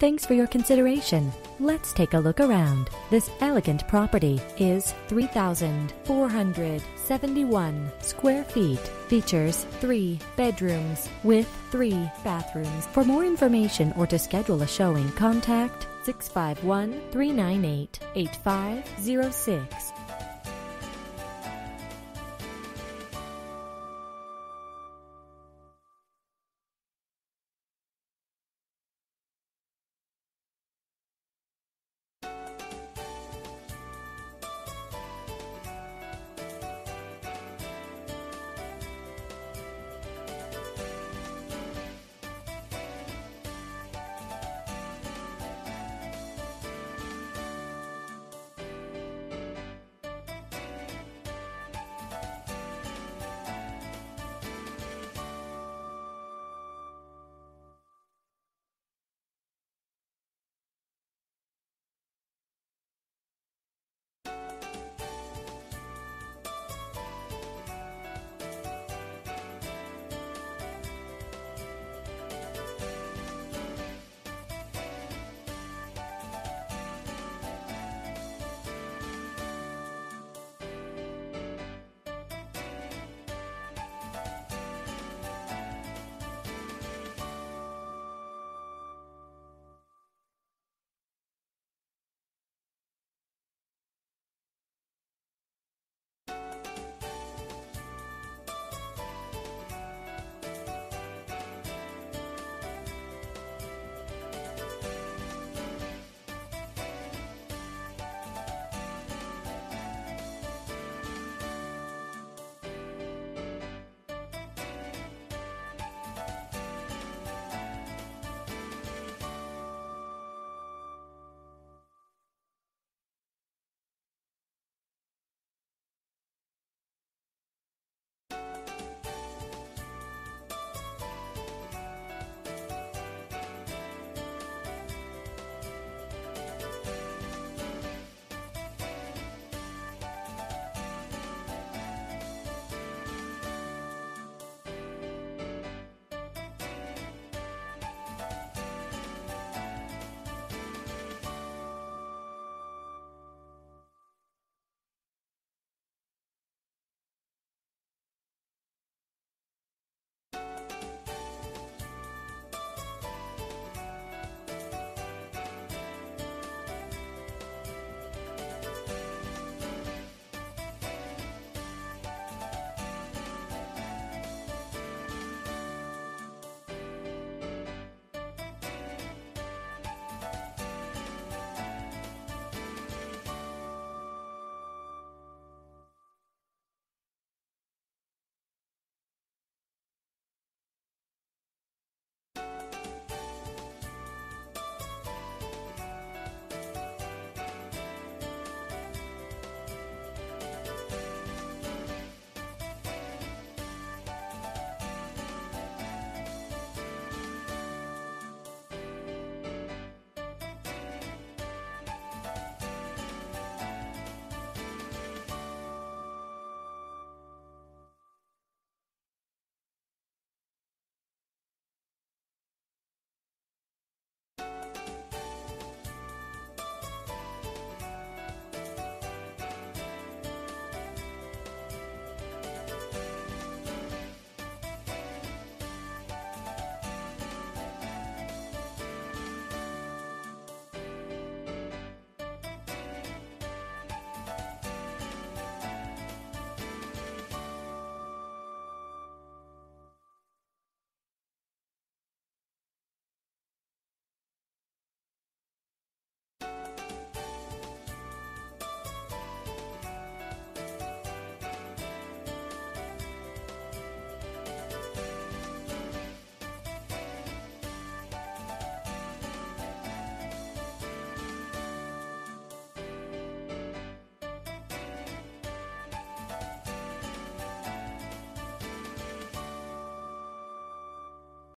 Thanks for your consideration. Let's take a look around. This elegant property is 3,471 square feet. Features three bedrooms with three bathrooms. For more information or to schedule a showing, contact 651 398 8506